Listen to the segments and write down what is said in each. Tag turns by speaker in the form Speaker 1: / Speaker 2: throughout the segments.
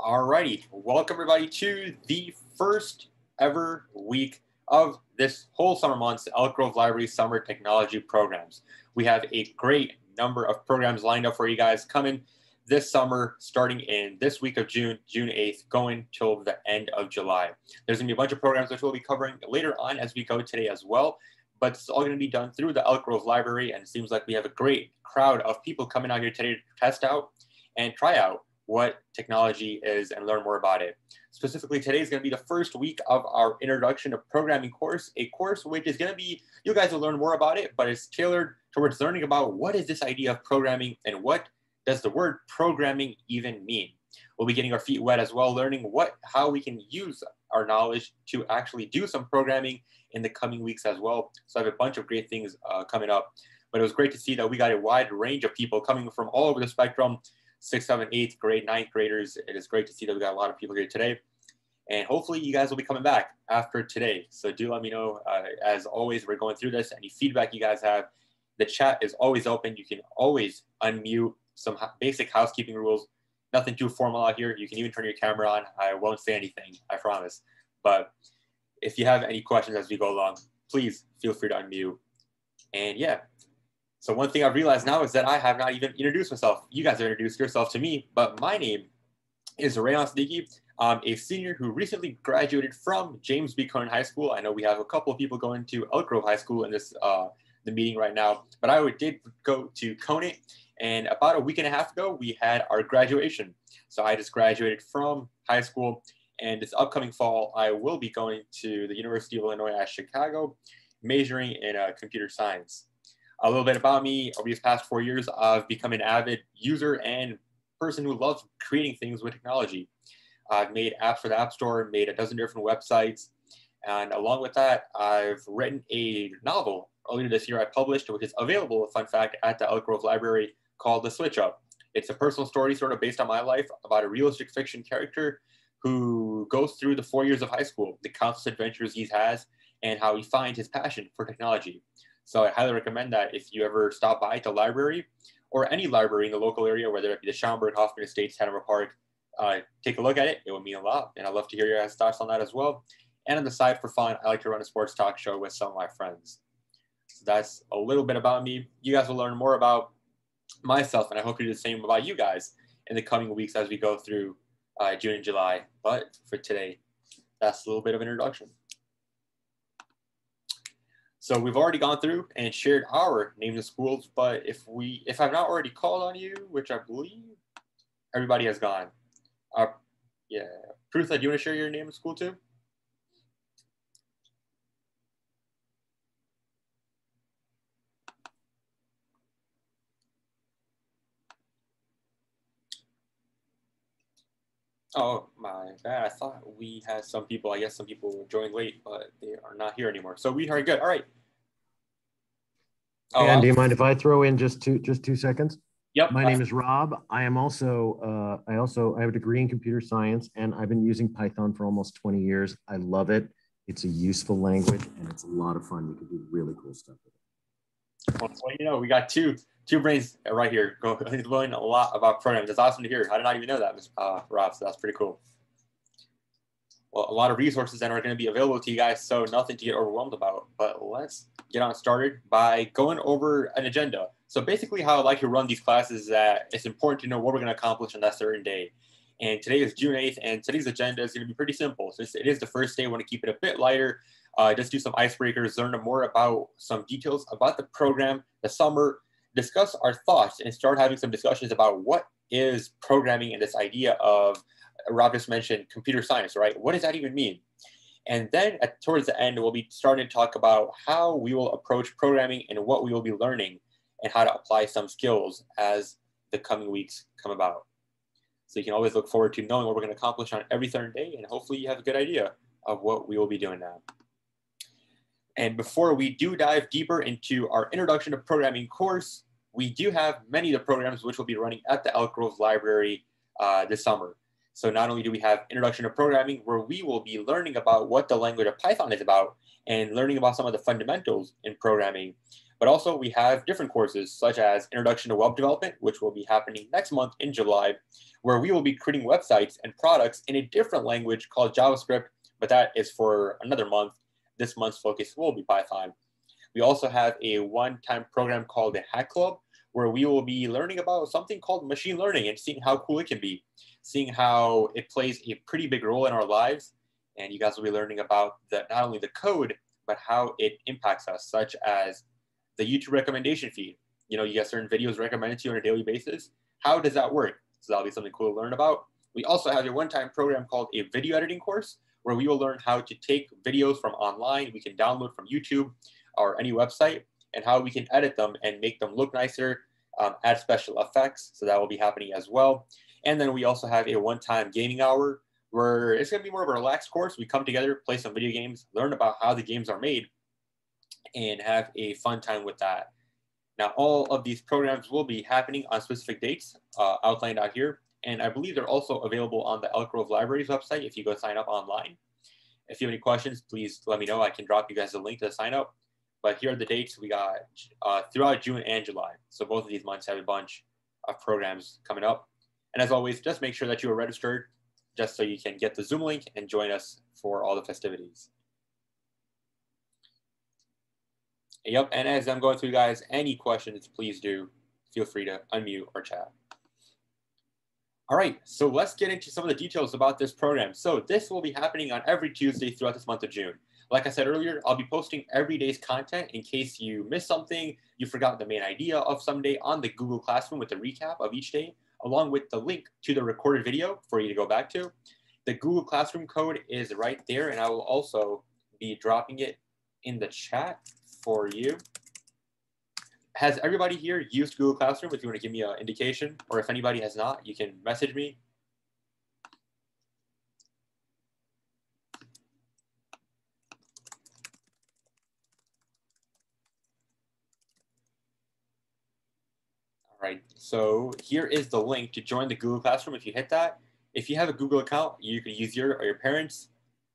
Speaker 1: Alrighty, welcome everybody to the first ever week of this whole summer month's Elk Grove Library Summer Technology Programs. We have a great number of programs lined up for you guys coming this summer, starting in this week of June, June 8th, going till the end of July. There's gonna be a bunch of programs which we'll be covering later on as we go today as well, but it's all gonna be done through the Elk Grove Library, and it seems like we have a great crowd of people coming out here today to test out and try out what technology is and learn more about it. Specifically, today is going to be the first week of our Introduction to Programming course, a course which is going to be, you guys will learn more about it, but it's tailored towards learning about what is this idea of programming and what does the word programming even mean. We'll be getting our feet wet as well, learning what, how we can use our knowledge to actually do some programming in the coming weeks as well. So I have a bunch of great things uh, coming up, but it was great to see that we got a wide range of people coming from all over the spectrum sixth, seventh, eighth grade, ninth graders. It is great to see that we got a lot of people here today. And hopefully you guys will be coming back after today. So do let me know. Uh, as always, we're going through this. Any feedback you guys have, the chat is always open. You can always unmute some basic housekeeping rules. Nothing too formal out here. You can even turn your camera on. I won't say anything, I promise. But if you have any questions as we go along, please feel free to unmute. And yeah, so one thing I've realized now is that I have not even introduced myself. You guys have introduced yourself to me, but my name is Rayaan Siddiqi. I'm a senior who recently graduated from James B. Conant High School. I know we have a couple of people going to Elk Grove High School in this uh, the meeting right now, but I did go to Conant, and about a week and a half ago, we had our graduation. So I just graduated from high school, and this upcoming fall, I will be going to the University of Illinois at Chicago, majoring in uh, computer science a little bit about me. Over these past four years, I've become an avid user and person who loves creating things with technology. I've made apps for the App Store, made a dozen different websites. And along with that, I've written a novel earlier this year I published, which is available, fun fact, at the Elk Grove Library called The Switch Up. It's a personal story sort of based on my life about a realistic fiction character who goes through the four years of high school, the countless adventures he has, and how he finds his passion for technology. So I highly recommend that if you ever stop by the library or any library in the local area, whether it be the Schaumburg, Hoffman Estates, Hanover Park, uh, take a look at it. It would mean a lot. And I'd love to hear your guys' thoughts on that as well. And on the side for fun, I like to run a sports talk show with some of my friends. So that's a little bit about me. You guys will learn more about myself, and I hope you do the same about you guys in the coming weeks as we go through uh, June and July. But for today, that's a little bit of an introduction. So we've already gone through and shared our names of schools, but if we, if I've not already called on you, which I believe everybody has gone. Uh, yeah, Prutha, do you want to share your name of school too? Oh, my bad. I thought we had some people, I guess some people joined late, but they are not here anymore. So we are good. All right.
Speaker 2: Oh, and do you mind if I throw in just two just two seconds?
Speaker 1: Yep.
Speaker 2: My name is Rob. I am also uh, I also I have a degree in computer science, and I've been using Python for almost 20 years. I love it. It's a useful language, and it's a lot of fun. You can do really cool stuff with
Speaker 1: it. Well, you know, we got two two brains right here. Go learning a lot about programs. That's awesome to hear. I did not even know that, uh, Rob. So that's pretty cool. Well, a lot of resources that are going to be available to you guys, so nothing to get overwhelmed about. But let's get on started by going over an agenda. So basically, how I like to run these classes is that it's important to know what we're going to accomplish on that certain day. And today is June 8th, and today's agenda is going to be pretty simple. So it is the first day. I want to keep it a bit lighter. Uh, just do some icebreakers, learn more about some details about the program, the summer, discuss our thoughts, and start having some discussions about what is programming and this idea of Rob just mentioned computer science, right? What does that even mean? And then at, towards the end, we'll be starting to talk about how we will approach programming and what we will be learning and how to apply some skills as the coming weeks come about. So you can always look forward to knowing what we're going to accomplish on every third day, and hopefully you have a good idea of what we will be doing now. And before we do dive deeper into our Introduction to Programming course, we do have many of the programs which will be running at the Elk Grove Library uh, this summer. So not only do we have Introduction to Programming, where we will be learning about what the language of Python is about and learning about some of the fundamentals in programming, But also we have different courses such as Introduction to Web Development, which will be happening next month in July, where we will be creating websites and products in a different language called JavaScript, but that is for another month. This month's focus will be Python. We also have a one-time program called the Hack Club, where we will be learning about something called machine learning and seeing how cool it can be, seeing how it plays a pretty big role in our lives. And you guys will be learning about the, not only the code, but how it impacts us, such as the YouTube recommendation feed. You know, you get certain videos recommended to you on a daily basis. How does that work? So that'll be something cool to learn about. We also have a one-time program called a video editing course, where we will learn how to take videos from online, we can download from YouTube or any website, and how we can edit them and make them look nicer, um, add special effects. So that will be happening as well. And then we also have a one-time gaming hour where it's going to be more of a relaxed course. We come together, play some video games, learn about how the games are made, and have a fun time with that. Now, all of these programs will be happening on specific dates uh, outlined out here. And I believe they're also available on the Elk Grove Libraries website if you go sign up online. If you have any questions, please let me know. I can drop you guys a link to sign up. But here are the dates we got uh, throughout June and July. So both of these months have a bunch of programs coming up. And as always, just make sure that you are registered just so you can get the Zoom link and join us for all the festivities. Yep, and as I'm going through guys, any questions, please do feel free to unmute or chat. All right, so let's get into some of the details about this program. So this will be happening on every Tuesday throughout this month of June. Like I said earlier, I'll be posting every day's content in case you missed something, you forgot the main idea of some day on the Google Classroom with a recap of each day, along with the link to the recorded video for you to go back to. The Google Classroom code is right there, and I will also be dropping it in the chat for you. Has everybody here used Google Classroom? If you want to give me an indication, or if anybody has not, you can message me. All right, so here is the link to join the Google Classroom. If you hit that, if you have a Google account, you can use your or your parents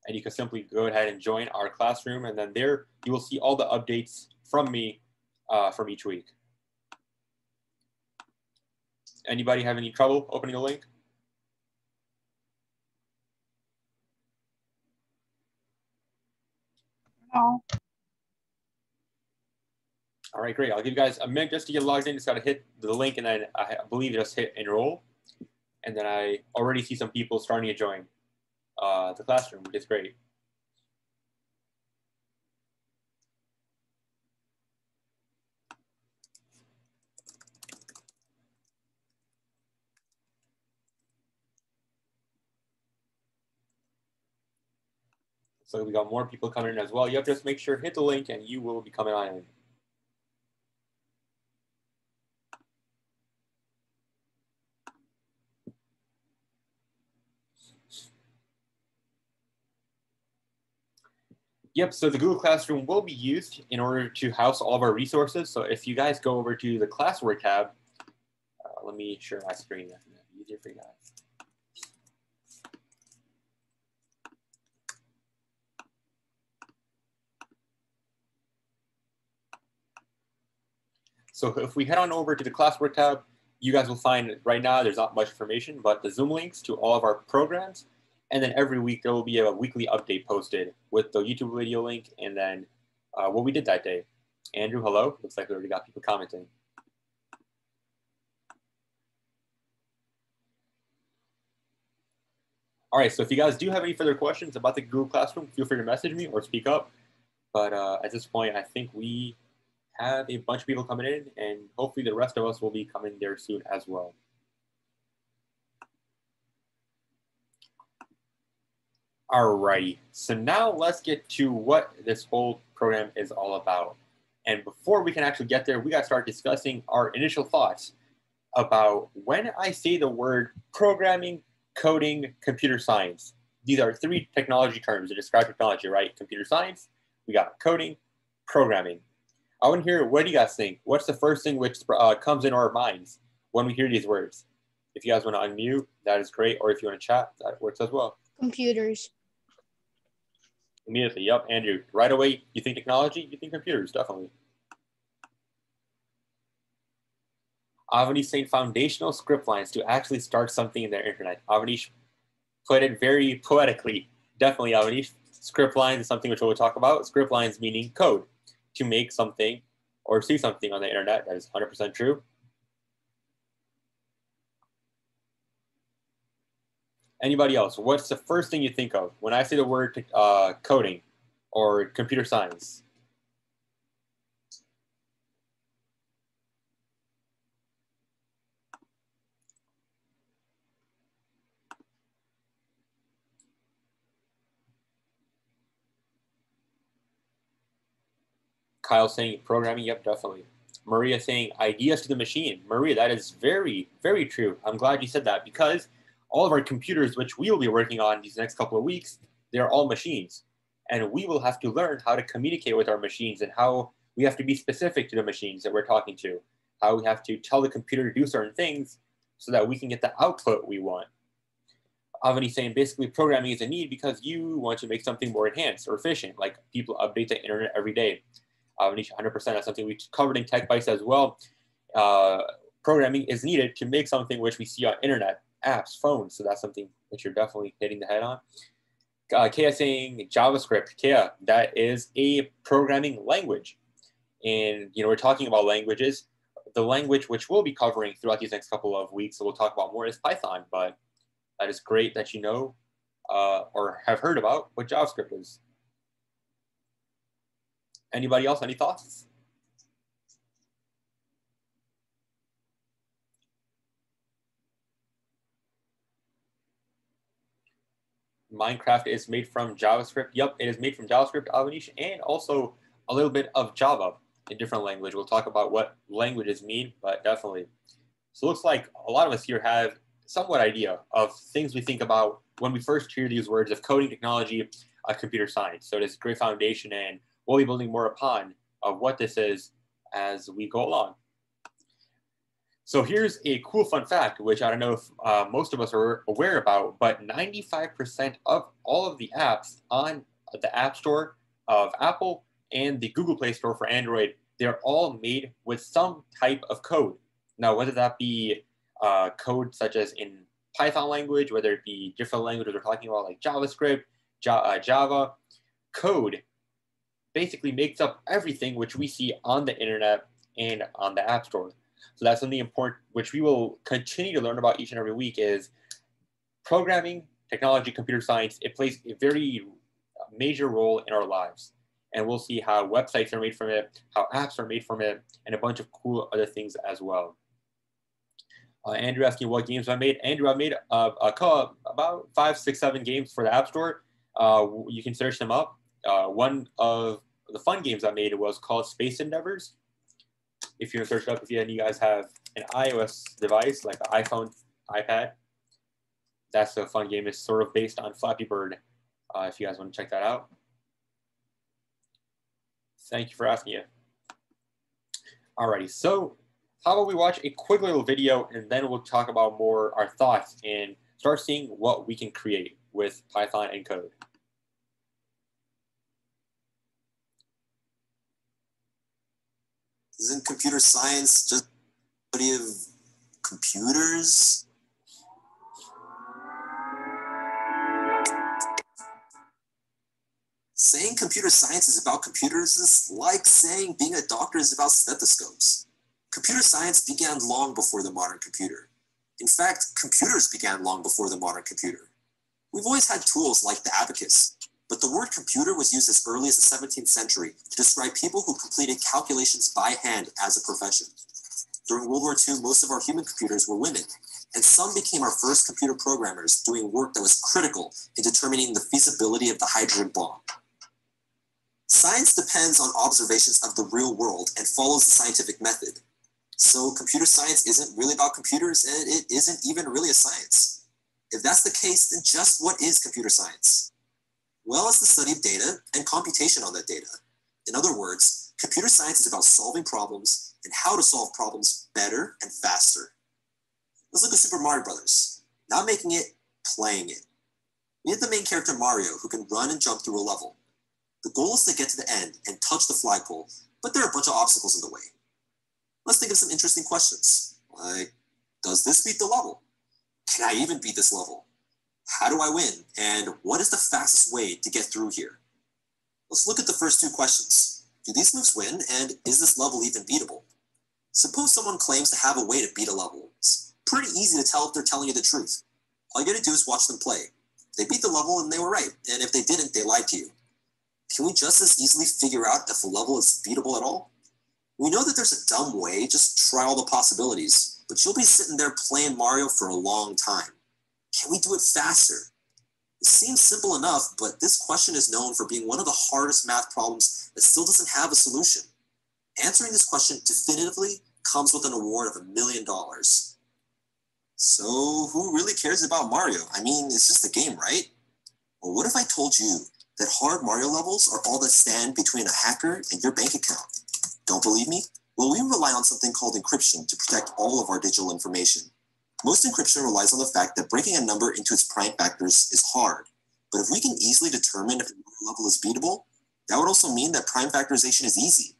Speaker 1: and you can simply go ahead and join our classroom. And then there you will see all the updates from me uh, from each week. Anybody have any trouble opening the link?
Speaker 3: No.
Speaker 1: All right, great. I'll give you guys a minute just to get logged in. Just got to hit the link and then I believe just hit enroll. And then I already see some people starting to join uh, the classroom, which is great. So we got more people coming in as well. You have to just make sure, hit the link and you will be coming on. Yep, so the Google Classroom will be used in order to house all of our resources. So if you guys go over to the classwork tab, uh, let me share my screen. That's easier for you guys. So if we head on over to the classwork tab, you guys will find right now there's not much information, but the Zoom links to all of our programs and then every week there will be a weekly update posted with the YouTube video link and then uh, what we did that day. Andrew, hello. Looks like we already got people commenting. All right, so if you guys do have any further questions about the Google Classroom, feel free to message me or speak up. But uh, at this point, I think we have a bunch of people coming in and hopefully the rest of us will be coming there soon as well. Alrighty, so now let's get to what this whole program is all about. And before we can actually get there, we got to start discussing our initial thoughts about when I say the word programming, coding, computer science. These are three technology terms that describe technology, right? Computer science, we got coding, programming. I want to hear what do you guys think? What's the first thing which uh, comes in our minds when we hear these words? If you guys want to unmute, that is great. Or if you want to chat, that works as well.
Speaker 3: Computers.
Speaker 1: Immediately, yep, Andrew. Right away, you think technology, you think computers, definitely. Avanish saying foundational script lines to actually start something in the internet. Avanish put it very poetically. Definitely, Avanish. Script lines is something which we'll talk about. Script lines meaning code to make something or see something on the internet. That is 100% true. Anybody else? What's the first thing you think of when I say the word uh, coding or computer science? Kyle saying programming. Yep, definitely. Maria saying ideas to the machine. Maria, that is very, very true. I'm glad you said that because all of our computers, which we will be working on these next couple of weeks, they're all machines. And we will have to learn how to communicate with our machines and how we have to be specific to the machines that we're talking to, how we have to tell the computer to do certain things so that we can get the output we want. Avani saying basically programming is a need because you want to make something more enhanced or efficient, like people update the internet every day uh, 100%. That's something we covered in Tech Bites as well. Uh, programming is needed to make something which we see on internet, apps, phones. So that's something that you're definitely hitting the head on. Uh, Kea saying JavaScript. Kea, that is a programming language. And, you know, we're talking about languages. The language which we'll be covering throughout these next couple of weeks, so we'll talk about more, is Python. But that is great that you know uh, or have heard about what JavaScript is. Anybody else? Any thoughts? Minecraft is made from JavaScript. Yep, it is made from JavaScript, Avanish, and also a little bit of Java in different language. We'll talk about what languages mean, but definitely. So it looks like a lot of us here have somewhat idea of things we think about when we first hear these words of coding technology, uh, computer science. So it is a great foundation and we'll be building more upon of what this is as we go along. So here's a cool fun fact, which I don't know if uh, most of us are aware about, but 95% of all of the apps on the App Store of Apple and the Google Play Store for Android, they're all made with some type of code. Now, whether that be uh, code such as in Python language, whether it be different languages we're talking about like JavaScript, uh, Java, code basically makes up everything which we see on the internet and on the app store. So that's something important, which we will continue to learn about each and every week is programming, technology, computer science. It plays a very major role in our lives. And we'll see how websites are made from it, how apps are made from it, and a bunch of cool other things as well. Uh, Andrew asking what games I made. Andrew, I made a, a about five, six, seven games for the App Store. Uh, you can search them up. Uh, one of the fun games I made was called Space Endeavors. If you search it up, if any of you guys have an iOS device like an iPhone, iPad, that's a fun game. It's sort of based on Flappy Bird. Uh, if you guys want to check that out. Thank you for asking it. Alrighty, so how about we watch a quick little video and then we'll talk about more our thoughts and start seeing what we can create with Python and code.
Speaker 3: Isn't computer science just study of computers? Saying computer science is about computers is like saying being a doctor is about stethoscopes. Computer science began long before the modern computer. In fact, computers began long before the modern computer. We've always had tools like the abacus, but the word computer was used as early as the 17th century to describe people who completed calculations by hand as a profession. During World War II, most of our human computers were women, and some became our first computer programmers doing work that was critical in determining the feasibility of the hydrogen bomb. Science depends on observations of the real world and follows the scientific method. So computer science isn't really about computers and it isn't even really a science. If that's the case, then just what is computer science? Well as the study of data and computation on that data. In other words, computer science is about solving problems and how to solve problems better and faster. Let's look at Super Mario Brothers. Not making it, playing it. We have the main character Mario who can run and jump through a level. The goal is to get to the end and touch the flagpole, but there are a bunch of obstacles in the way. Let's think of some interesting questions. Like, does this beat the level? Can I even beat this level? How do I win? And what is the fastest way to get through here? Let's look at the first two questions. Do these moves win? And is this level even beatable? Suppose someone claims to have a way to beat a level. It's pretty easy to tell if they're telling you the truth. All you gotta do is watch them play. They beat the level and they were right. And if they didn't, they lied to you. Can we just as easily figure out if a level is beatable at all? We know that there's a dumb way, just try all the possibilities, but you'll be sitting there playing Mario for a long time. Can we do it faster? It seems simple enough, but this question is known for being one of the hardest math problems that still doesn't have a solution. Answering this question definitively comes with an award of a million dollars. So, who really cares about Mario? I mean, it's just a game, right? Well, what if I told you that hard Mario levels are all that stand between a hacker and your bank account? Don't believe me? Well, we rely on something called encryption to protect all of our digital information. Most encryption relies on the fact that breaking a number into its prime factors is hard. But if we can easily determine if a level is beatable, that would also mean that prime factorization is easy.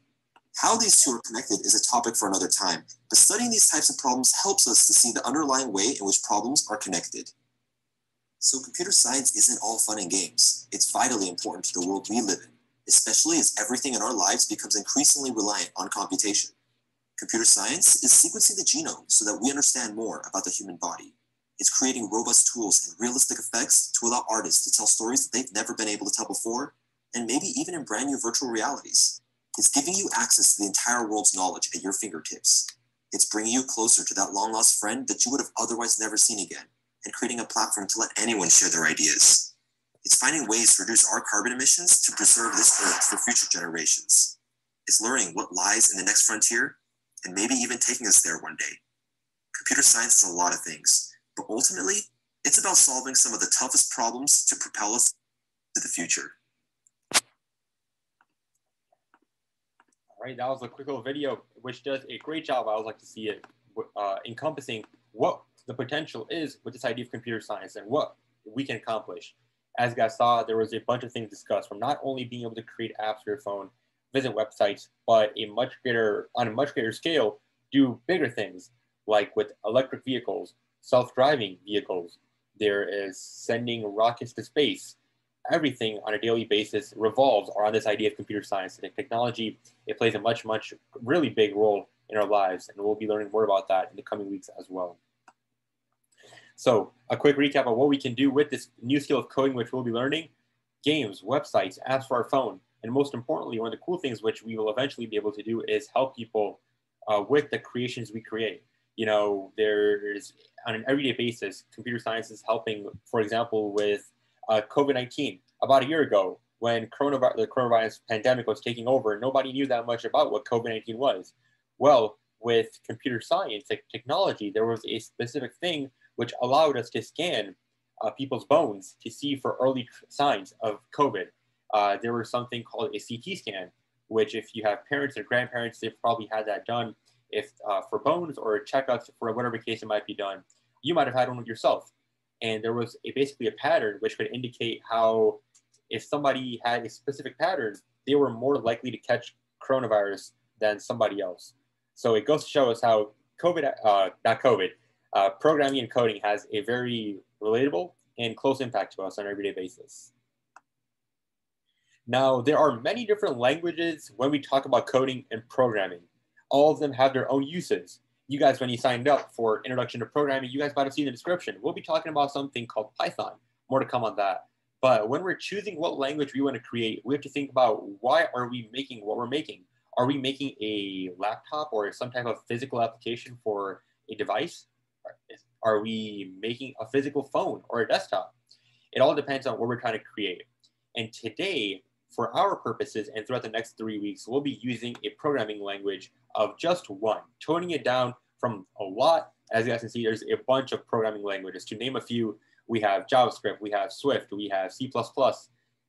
Speaker 3: How these two are connected is a topic for another time, but studying these types of problems helps us to see the underlying way in which problems are connected. So computer science isn't all fun and games. It's vitally important to the world we live in, especially as everything in our lives becomes increasingly reliant on computation. Computer science is sequencing the genome so that we understand more about the human body. It's creating robust tools and realistic effects to allow artists to tell stories that they've never been able to tell before, and maybe even in brand new virtual realities. It's giving you access to the entire world's knowledge at your fingertips. It's bringing you closer to that long lost friend that you would have otherwise never seen again, and creating a platform to let anyone share their ideas. It's finding ways to reduce our carbon emissions to preserve this earth for future generations. It's learning what lies in the next frontier and maybe even taking us there one day. Computer science is a lot of things, but ultimately, it's about solving some of the toughest problems to propel us to the future.
Speaker 1: All right, that was a quick little video, which does a great job. I would like to see it uh, encompassing what the potential is with this idea of computer science and what we can accomplish. As you guys saw, there was a bunch of things discussed from not only being able to create apps for your phone, visit websites, but a much greater on a much greater scale, do bigger things like with electric vehicles, self-driving vehicles. There is sending rockets to space. Everything on a daily basis revolves around this idea of computer science and technology. It plays a much, much really big role in our lives, and we'll be learning more about that in the coming weeks as well. So, a quick recap of what we can do with this new skill of coding, which we'll be learning games, websites, apps for our phone, and most importantly, one of the cool things which we will eventually be able to do is help people uh, with the creations we create. You know, there's on an everyday basis, computer science is helping, for example, with uh, COVID-19. About a year ago, when coronavirus, the coronavirus pandemic was taking over, nobody knew that much about what COVID-19 was. Well, with computer science, like technology, there was a specific thing which allowed us to scan uh, people's bones to see for early signs of COVID uh, there was something called a CT scan, which if you have parents or grandparents, they've probably had that done. If uh, for bones or checkups for whatever case it might be done, you might have had one yourself. And there was a, basically a pattern which could indicate how if somebody had a specific pattern, they were more likely to catch coronavirus than somebody else. So it goes to show us how COVID, uh, not COVID, uh, programming and coding has a very relatable and close impact to us on an everyday basis. Now, there are many different languages when we talk about coding and programming. All of them have their own uses. You guys, when you signed up for Introduction to Programming, you guys might have seen the description. We'll be talking about something called Python. More to come on that. But when we're choosing what language we want to create, we have to think about why are we making what we're making? Are we making a laptop or some type of physical application for a device? Are we making a physical phone or a desktop? It all depends on what we're trying to create. And today, for our purposes and throughout the next three weeks, we'll be using a programming language of just one, toning it down from a lot. As you guys can see, there's a bunch of programming languages. To name a few, we have JavaScript, we have Swift, we have C++,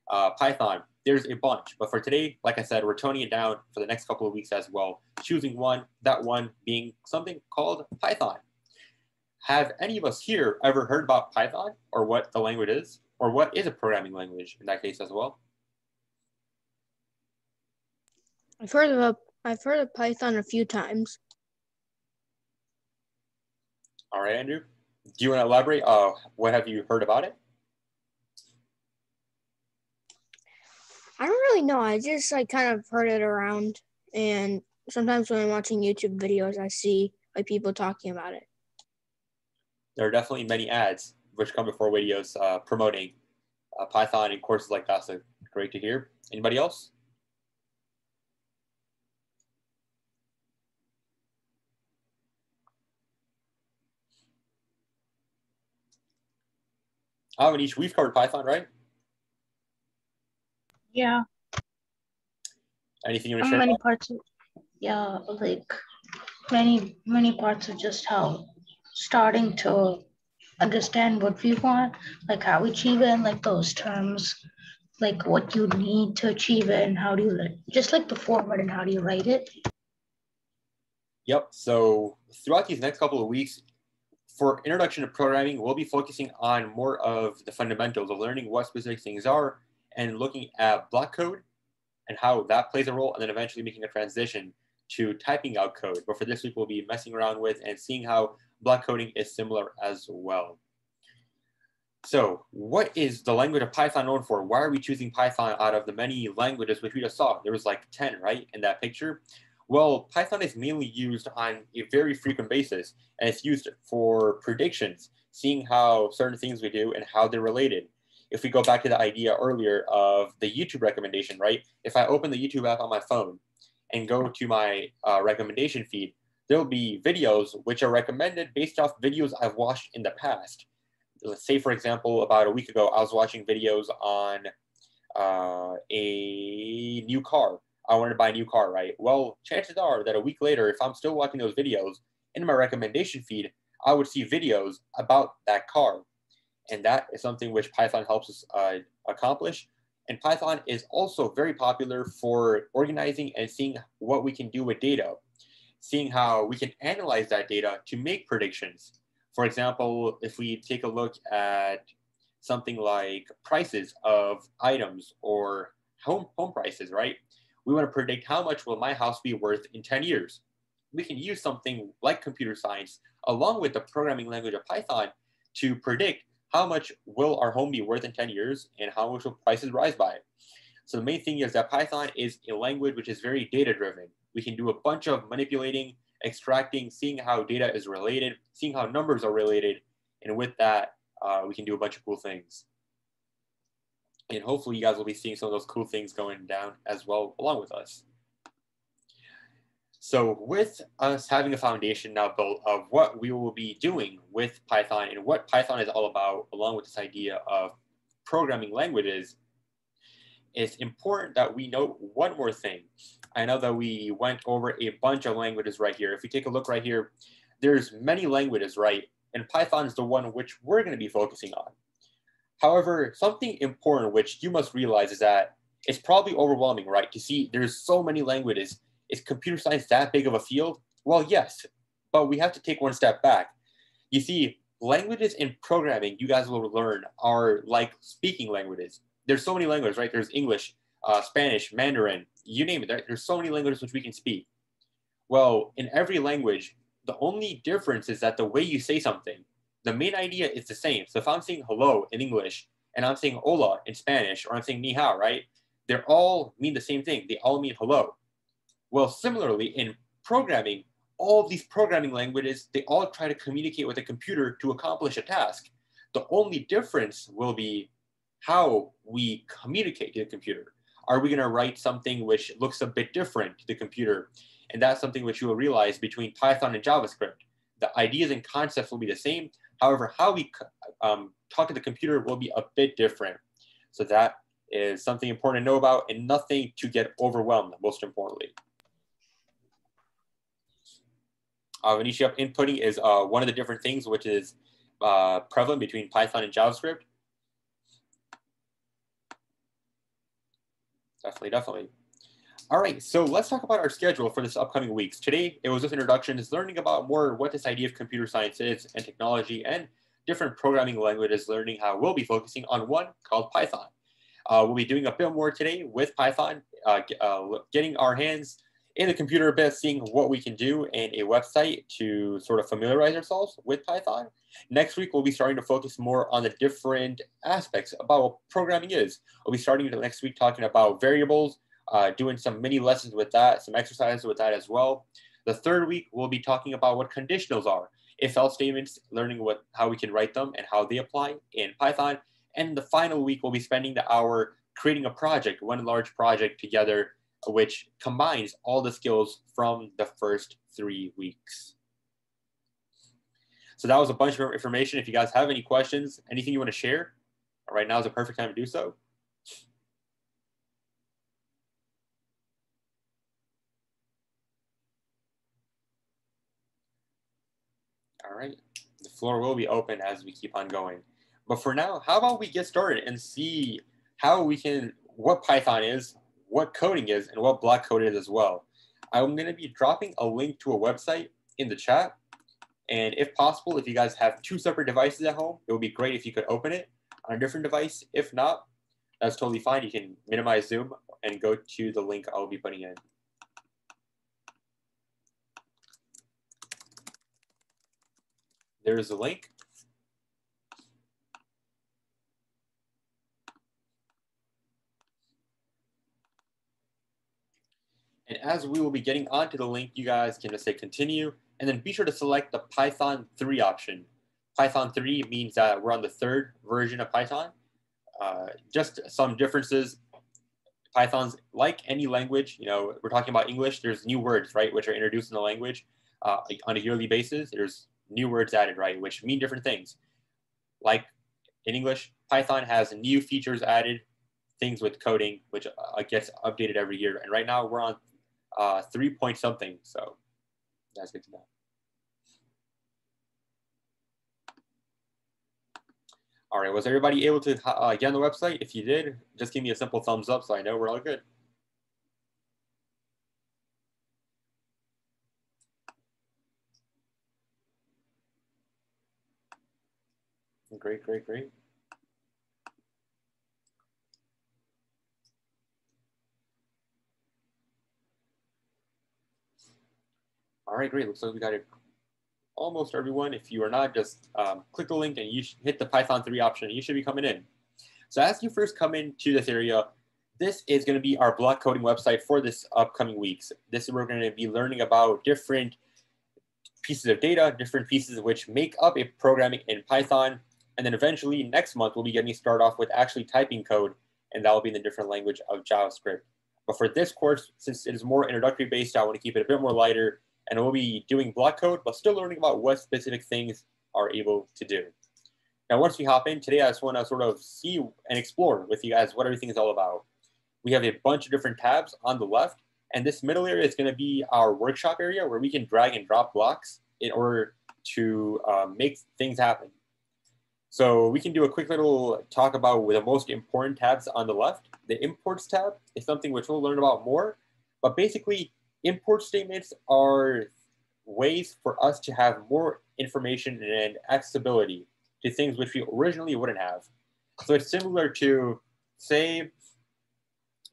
Speaker 1: uh, Python. There's a bunch. But for today, like I said, we're toning it down for the next couple of weeks as well, choosing one, that one being something called Python. Have any of us here ever heard about Python or what the language is? Or what is a programming language in that case as well?
Speaker 4: I've heard of a, I've heard of Python a few times.
Speaker 1: All right, Andrew. Do you want to elaborate? Uh, what have you heard about it?
Speaker 4: I don't really know. I just like kind of heard it around, and sometimes when I'm watching YouTube videos, I see like people talking about it.
Speaker 1: There are definitely many ads which come before videos uh, promoting uh, Python and courses like that. So great to hear. Anybody else? Avanish, we've covered Python, right?
Speaker 5: Yeah.
Speaker 1: Anything you want to share?
Speaker 5: Many parts of, yeah, like many, many parts of just how starting to understand what we want, like how we achieve it, and like those terms, like what you need to achieve it, and how do you, just like the format and how do you write it.
Speaker 1: Yep. So throughout these next couple of weeks, for introduction to programming, we'll be focusing on more of the fundamentals of learning what specific things are and looking at block code and how that plays a role, and then eventually making a transition to typing out code. But for this week, we'll be messing around with and seeing how block coding is similar as well. So what is the language of Python known for? Why are we choosing Python out of the many languages which we just saw? There was like 10, right, in that picture? Well, Python is mainly used on a very frequent basis, and it's used for predictions, seeing how certain things we do and how they're related. If we go back to the idea earlier of the YouTube recommendation, right? If I open the YouTube app on my phone and go to my uh, recommendation feed, there'll be videos which are recommended based off videos I've watched in the past. Let's say, for example, about a week ago, I was watching videos on uh, a new car I wanted to buy a new car, right? Well, chances are that a week later, if I'm still watching those videos in my recommendation feed, I would see videos about that car. And that is something which Python helps us uh, accomplish. And Python is also very popular for organizing and seeing what we can do with data, seeing how we can analyze that data to make predictions. For example, if we take a look at something like prices of items or home, home prices, right? We want to predict how much will my house be worth in 10 years. We can use something like computer science along with the programming language of Python to predict how much will our home be worth in 10 years and how much will prices rise by. So the main thing is that Python is a language which is very data driven. We can do a bunch of manipulating, extracting, seeing how data is related, seeing how numbers are related. And with that, uh, we can do a bunch of cool things and hopefully you guys will be seeing some of those cool things going down as well along with us. So with us having a foundation now built of what we will be doing with Python and what Python is all about, along with this idea of programming languages, it's important that we note one more thing. I know that we went over a bunch of languages right here. If we take a look right here, there's many languages, right? And Python is the one which we're going to be focusing on. However, something important which you must realize is that it's probably overwhelming, right? To see there's so many languages. Is computer science that big of a field? Well, yes, but we have to take one step back. You see, languages in programming you guys will learn are like speaking languages. There's so many languages, right? There's English, uh, Spanish, Mandarin, you name it. There's so many languages which we can speak. Well, in every language, the only difference is that the way you say something the main idea is the same. So if I'm saying hello in English and I'm saying hola in Spanish or I'm saying ni hao, right? They all mean the same thing. They all mean hello. Well, similarly in programming, all these programming languages, they all try to communicate with a computer to accomplish a task. The only difference will be how we communicate to the computer. Are we going to write something which looks a bit different to the computer? And that's something which you will realize between Python and JavaScript. The ideas and concepts will be the same, However, how we um, talk to the computer will be a bit different. So that is something important to know about and nothing to get overwhelmed, most importantly. Uh, Vanishi inputting is uh, one of the different things which is uh, prevalent between Python and JavaScript. Definitely, definitely. All right, so let's talk about our schedule for this upcoming weeks. Today, it was just introductions, learning about more what this idea of computer science is and technology and different programming languages, learning how we'll be focusing on one called Python. Uh, we'll be doing a bit more today with Python, uh, uh, getting our hands in the computer a bit, seeing what we can do in a website to sort of familiarize ourselves with Python. Next week, we'll be starting to focus more on the different aspects about what programming is. We'll be starting next week talking about variables, uh, doing some mini lessons with that, some exercises with that as well. The third week, we'll be talking about what conditionals are, if else statements, learning what how we can write them and how they apply in Python. And the final week, we'll be spending the hour creating a project, one large project together which combines all the skills from the first three weeks. So that was a bunch of information. If you guys have any questions, anything you want to share, right now is a perfect time to do so. Right, the floor will be open as we keep on going. But for now, how about we get started and see how we can, what Python is, what coding is and what block code is as well. I'm going to be dropping a link to a website in the chat. And if possible, if you guys have two separate devices at home, it would be great if you could open it on a different device. If not, that's totally fine. You can minimize Zoom and go to the link I'll be putting in. There's a link. And as we will be getting onto the link, you guys can just say continue and then be sure to select the Python 3 option. Python 3 means that we're on the third version of Python. Uh, just some differences. Python's like any language, you know, we're talking about English, there's new words, right, which are introduced in the language uh, on a yearly basis. There's new words added, right, which mean different things. Like in English, Python has new features added, things with coding, which uh, gets updated every year. And right now we're on uh, three point something. So that's good to know. All right, was everybody able to uh, get on the website? If you did, just give me a simple thumbs up so I know we're all good. Great, great, great. All right, great. Looks like we got it almost everyone. If you are not, just um, click the link and you hit the Python 3 option. You should be coming in. So as you first come into this area, this is going to be our block coding website for this upcoming weeks. This is we're going to be learning about different pieces of data, different pieces which make up a programming in Python. And then eventually next month, we'll be getting started off with actually typing code, and that will be in the different language of JavaScript. But for this course, since it is more introductory based, I want to keep it a bit more lighter and we'll be doing block code, but still learning about what specific things are able to do. Now, once we hop in today, I just want to sort of see and explore with you guys what everything is all about. We have a bunch of different tabs on the left, and this middle area is going to be our workshop area where we can drag and drop blocks in order to uh, make things happen. So we can do a quick little talk about the most important tabs on the left. The imports tab is something which we'll learn about more, but basically import statements are ways for us to have more information and accessibility to things which we originally wouldn't have. So it's similar to, say,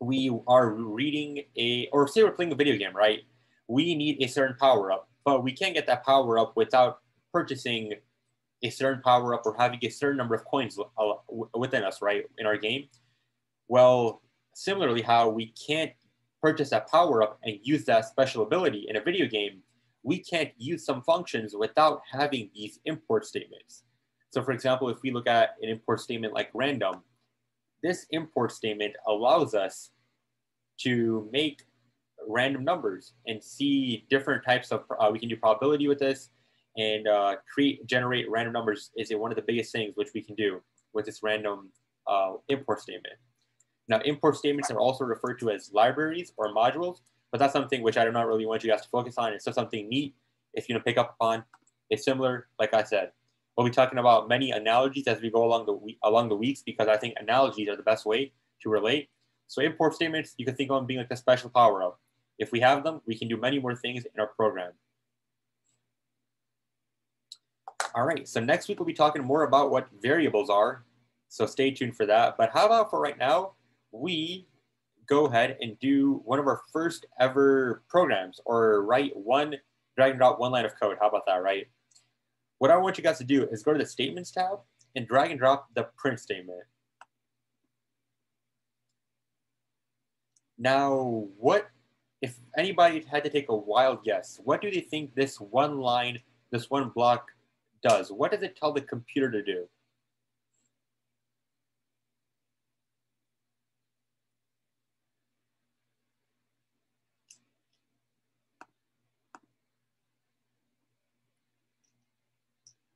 Speaker 1: we are reading a, or say we're playing a video game, right? We need a certain power up, but we can't get that power up without purchasing a certain power up or having a certain number of coins uh, within us, right, in our game. Well, similarly, how we can't purchase that power up and use that special ability in a video game, we can't use some functions without having these import statements. So for example, if we look at an import statement like random, this import statement allows us to make random numbers and see different types of, uh, we can do probability with this and uh, create, generate random numbers is one of the biggest things which we can do with this random uh, import statement. Now, import statements are also referred to as libraries or modules, but that's something which I do not really want you guys to focus on. It's just something neat if you know pick up upon. It's similar, like I said. We'll be talking about many analogies as we go along the along the weeks because I think analogies are the best way to relate. So import statements, you can think of them being like a special power up. If we have them, we can do many more things in our program. All right, so next week we'll be talking more about what variables are. So stay tuned for that. But how about for right now, we go ahead and do one of our first ever programs or write one drag and drop one line of code. How about that, right? What I want you guys to do is go to the statements tab and drag and drop the print statement. Now, what if anybody had to take a wild guess? What do they think this one line, this one block does? What does it tell the computer to do?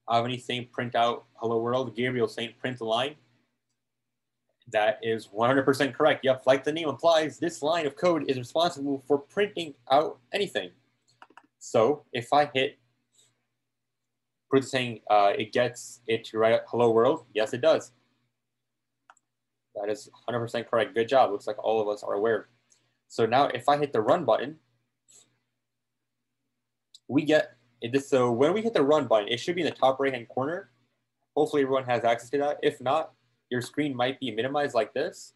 Speaker 1: Avani saying print out hello world. Gabriel saying print a line. That is 100% correct. Yep, like the name implies, this line of code is responsible for printing out anything. So if I hit print saying uh, it gets it to write hello world, yes, it does. That is 100% correct. Good job. Looks like all of us are aware. So now if I hit the run button, we get this, so when we hit the run button, it should be in the top right hand corner. Hopefully everyone has access to that. If not, your screen might be minimized like this.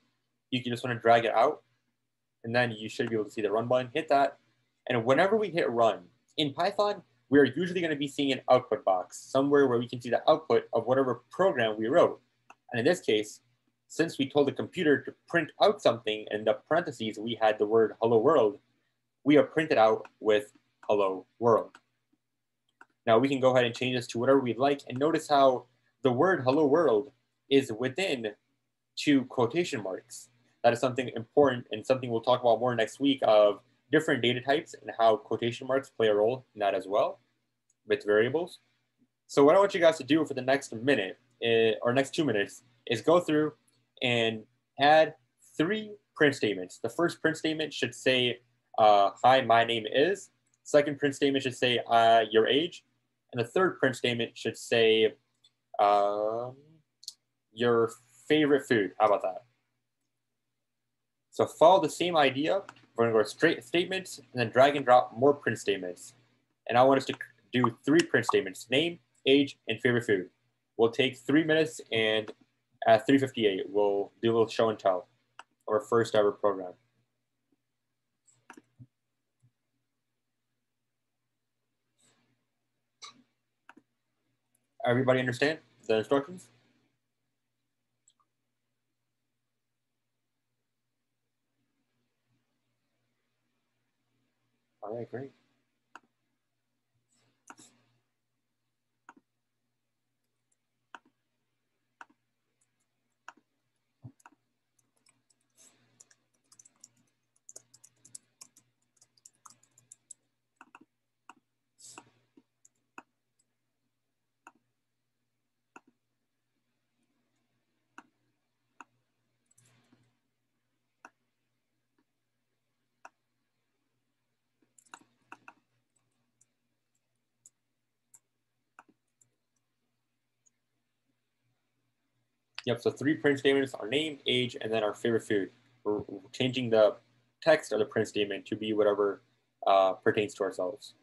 Speaker 1: You can just want to drag it out and then you should be able to see the run button, hit that. And whenever we hit run, in Python, we are usually going to be seeing an output box, somewhere where we can see the output of whatever program we wrote. And in this case, since we told the computer to print out something in the parentheses, we had the word hello world, we are printed out with hello world. Now we can go ahead and change this to whatever we'd like and notice how the word hello world is within two quotation marks. That is something important and something we'll talk about more next week of different data types and how quotation marks play a role in that as well with variables. So what I want you guys to do for the next minute uh, or next two minutes is go through and add three print statements. The first print statement should say, uh, hi, my name is. Second print statement should say uh, your age. And the third print statement should say um, your favorite food. How about that? So follow the same idea. We're gonna go straight statements and then drag and drop more print statements. And I want us to do three print statements, name, age, and favorite food. We'll take three minutes and at 3.58, we'll do a little show and tell, our first ever program. Everybody understand the instructions? All right, great. Yep, so three print statements, our name, age, and then our favorite food. We're changing the text of the print statement to be whatever uh, pertains to ourselves.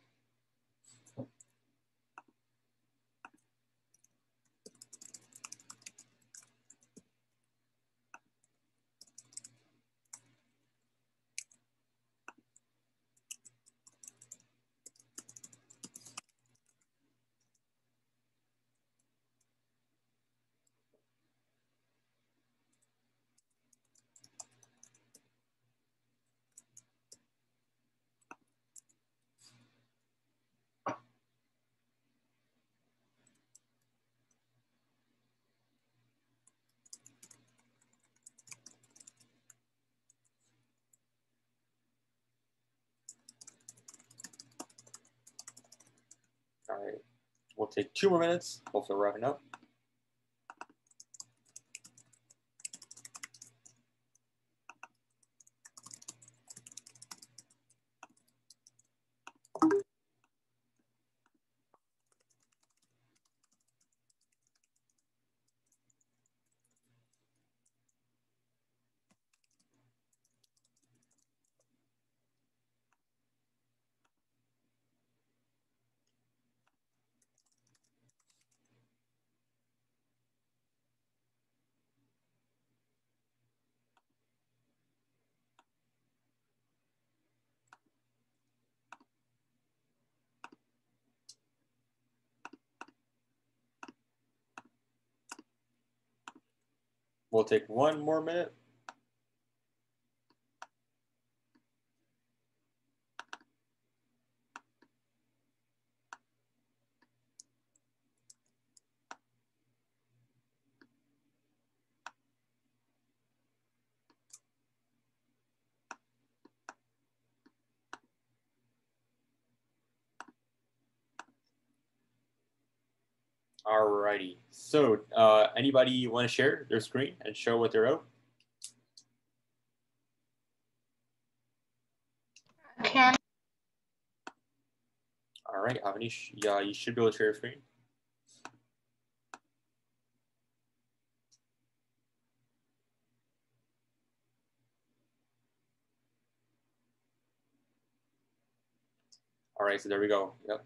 Speaker 1: Right, we'll take two more minutes. Hopefully wrapping up. We'll take one more minute. Alrighty. So, uh, anybody want to share their screen and show what they're out?
Speaker 5: Can
Speaker 1: All right, Avanish, yeah, you should be able to share your screen. All right, so there we go. Yep.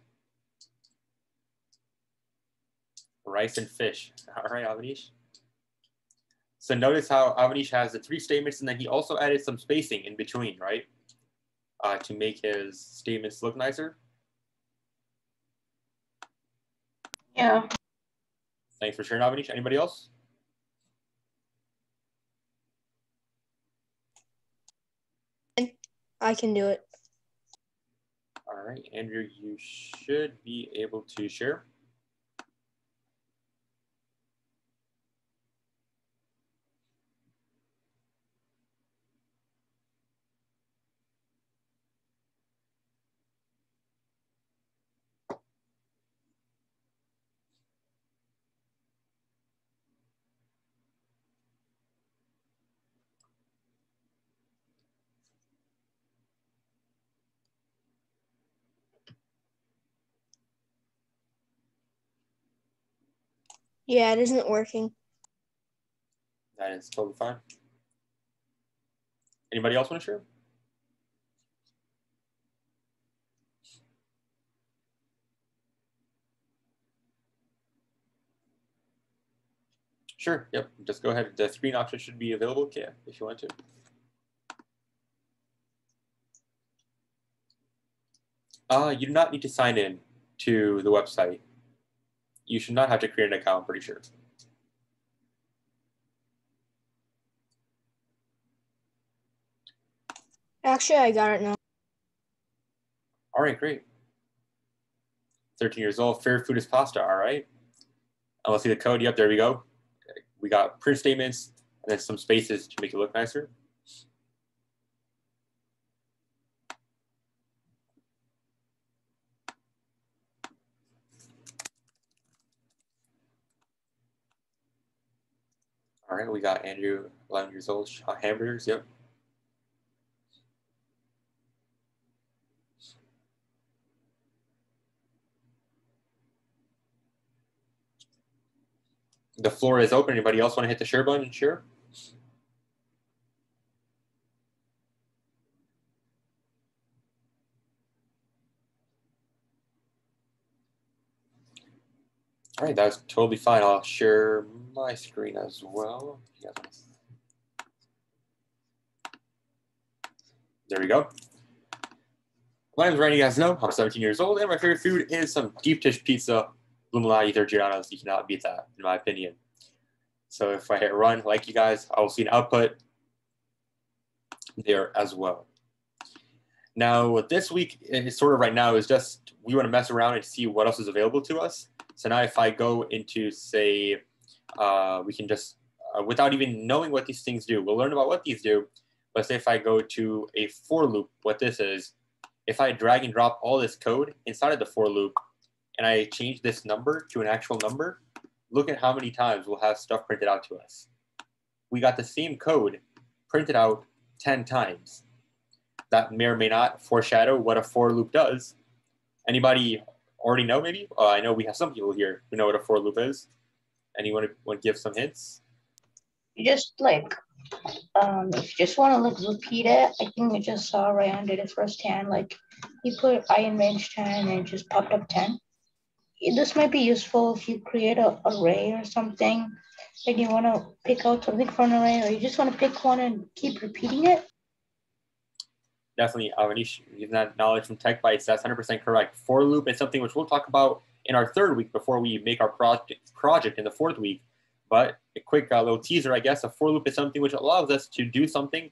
Speaker 1: Rice and fish. All right, Avanish. So notice how Avanish has the three statements and then he also added some spacing in between, right? Uh, to make his statements look nicer.
Speaker 5: yeah.
Speaker 1: Thanks for sharing, Avanish. Anybody else?
Speaker 4: I can do it.
Speaker 1: All right, Andrew, you should be able to share.
Speaker 4: Yeah, it isn't working.
Speaker 1: That is totally fine. Anybody else want to share? Sure, yep, just go ahead. The screen option should be available, yeah, if you want to. Uh, you do not need to sign in to the website. You should not have to create an account, I'm pretty sure.
Speaker 4: Actually, I got it now.
Speaker 1: All right, great. 13 years old, favorite food is pasta, all right. And let's see the code. Yep, there we go. We got print statements and then some spaces to make it look nicer. All right, we got Andrew, 11 years old, shot hamburgers. Yep. The floor is open. Anybody else want to hit the share button and All right, that's totally fine. I'll share my screen as well. There we go. My name is Rayaan, you guys know. I'm 17 years old, and my favorite food is some deep dish pizza Ether Giordano's, you cannot beat that, in my opinion. So if I hit run, like you guys, I will see an output there as well. Now, this week, it's sort of right now, is just we want to mess around and see what else is available to us. So now if I go into, say, uh, we can just, uh, without even knowing what these things do, we'll learn about what these do. But say if I go to a for loop, what this is, if I drag and drop all this code inside of the for loop, and I change this number to an actual number, look at how many times we'll have stuff printed out to us. We got the same code printed out 10 times. That may or may not foreshadow what a for loop does. Anybody already know maybe? Uh, I know we have some people here who know what a for loop is. Anyone want to give some hints?
Speaker 5: You just like um if you just want to like repeat it, I think I just saw Rayaan did it firsthand. Like he put i in range 10 and it just popped up 10 this might be useful if you create a array or something and you want to pick out something from an array or you just want to pick one and keep repeating it.
Speaker 1: Definitely, Avanish, using that knowledge from Tech Bytes, that's 100% correct. For loop is something which we'll talk about in our third week before we make our project project in the fourth week. But a quick uh, little teaser, I guess, a for loop is something which allows us to do something,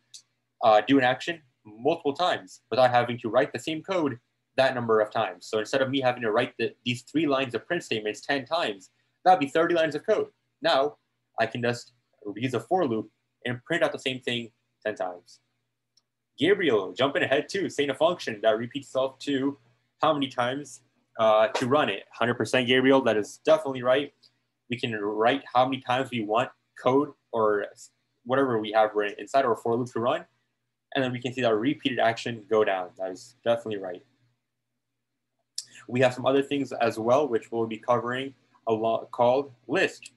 Speaker 1: uh, do an action multiple times without having to write the same code that number of times. So instead of me having to write the, these three lines of print statements 10 times, that'd be 30 lines of code. Now I can just use a for loop and print out the same thing 10 times. Gabriel, jumping ahead too, saying a function that repeats itself to how many times uh, to run it. 100% Gabriel, that is definitely right. We can write how many times we want code or whatever we have written inside our for loop to run. And then we can see that repeated action go down. That is definitely right. We have some other things as well, which we'll be covering a lot called list.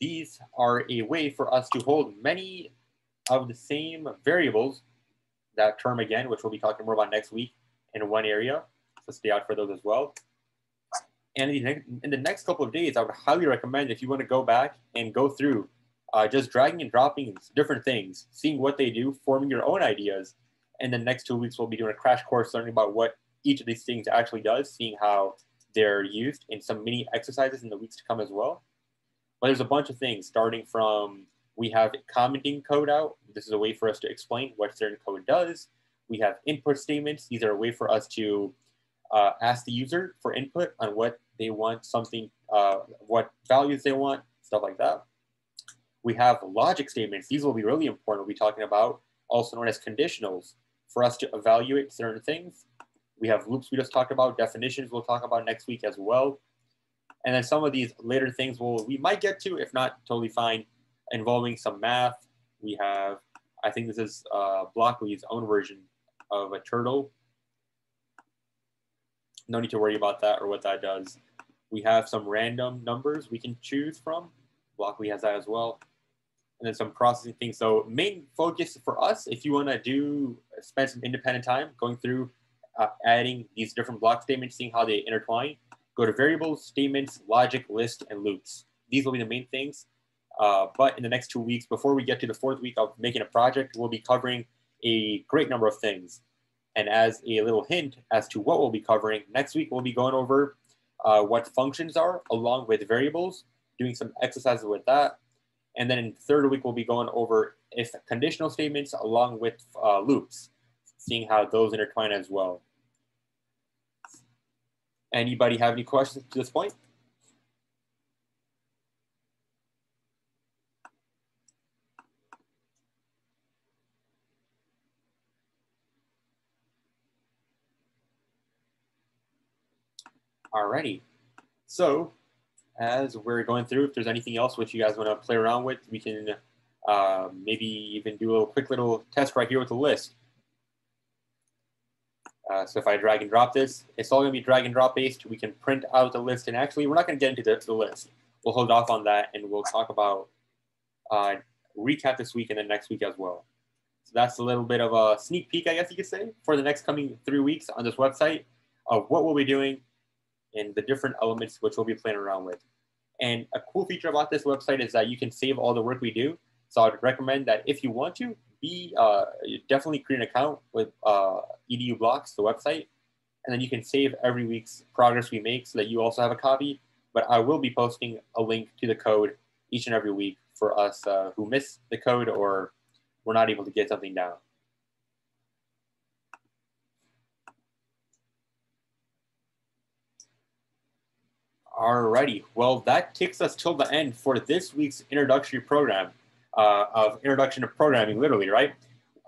Speaker 1: These are a way for us to hold many of the same variables, that term again, which we'll be talking more about next week in one area. So stay out for those as well. And in the next couple of days, I would highly recommend if you want to go back and go through uh, just dragging and dropping different things, seeing what they do, forming your own ideas. And the next two weeks, we'll be doing a crash course learning about what each of these things actually does, seeing how they're used in some mini exercises in the weeks to come as well. But there's a bunch of things starting from we have commenting code out. This is a way for us to explain what certain code does. We have input statements. These are a way for us to uh, ask the user for input on what they want something, uh, what values they want, stuff like that. We have logic statements. These will be really important. We'll be talking about also known as conditionals for us to evaluate certain things. We have loops we just talked about, definitions we'll talk about next week as well. And then some of these later things will we might get to, if not totally fine, involving some math. We have, I think this is uh, Blockly's own version of a turtle. No need to worry about that or what that does. We have some random numbers we can choose from. Blockly has that as well. And then some processing things. So main focus for us, if you want to do spend some independent time going through uh, adding these different block statements, seeing how they intertwine. Go to variables, statements, logic, list, and loops. These will be the main things. Uh, but in the next two weeks, before we get to the fourth week of making a project, we'll be covering a great number of things. And as a little hint as to what we'll be covering, next week we'll be going over uh, what functions are along with variables, doing some exercises with that. And then in the third week, we'll be going over if conditional statements along with uh, loops seeing how those intertwine as well. Anybody have any questions to this point? Alrighty. So as we're going through, if there's anything else which you guys want to play around with, we can uh, maybe even do a little quick little test right here with the list. Uh, so if I drag and drop this, it's all going to be drag and drop based. We can print out the list. And actually, we're not going to get into the, the, list. We'll hold off on that and we'll talk about uh, recap this week and then next week as well. So that's a little bit of a sneak peek, I guess you could say, for the next coming three weeks on this website of what we'll be doing and the different elements which we'll be playing around with. And a cool feature about this website is that you can save all the work we do. So I'd recommend that if you want to, be uh, definitely create an account with uh, EduBlocks the website and then you can save every week's progress we make so that you also have a copy but i will be posting a link to the code each and every week for us uh, who miss the code or we're not able to get something down Alrighty, well that takes us till the end for this week's introductory program uh, of introduction to programming, literally, right?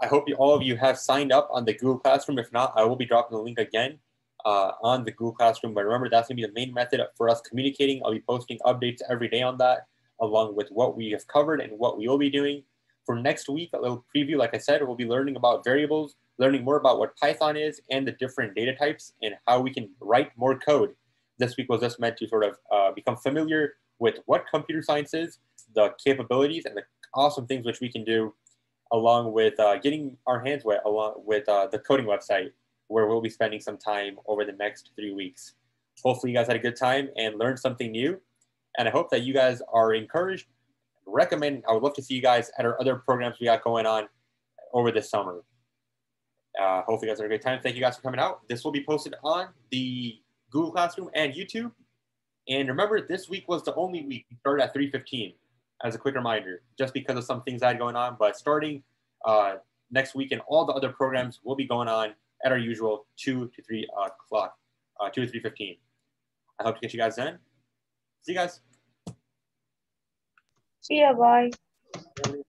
Speaker 1: I hope you, all of you have signed up on the Google Classroom. If not, I will be dropping the link again uh, on the Google Classroom. But remember, that's going to be the main method for us communicating. I'll be posting updates every day on that, along with what we have covered and what we will be doing. For next week, a little preview, like I said, we'll be learning about variables, learning more about what Python is and the different data types and how we can write more code. This week was just meant to sort of uh, become familiar with what computer science is, the capabilities and the awesome things which we can do along with uh, getting our hands wet along with uh, the coding website where we'll be spending some time over the next three weeks. Hopefully you guys had a good time and learned something new. And I hope that you guys are encouraged. Recommend, I would love to see you guys at our other programs we got going on over this summer. Uh, hopefully you guys had a great time. Thank you guys for coming out. This will be posted on the Google Classroom and YouTube. And remember, this week was the only week. We started at 3.15. as a quick reminder, just because of some things I had going on, but starting uh, next week and all the other programs will be going on at our usual 2 to 3 o'clock, uh, 2 to 3.15. I hope to get you guys then. See you guys.
Speaker 5: See ya, bye.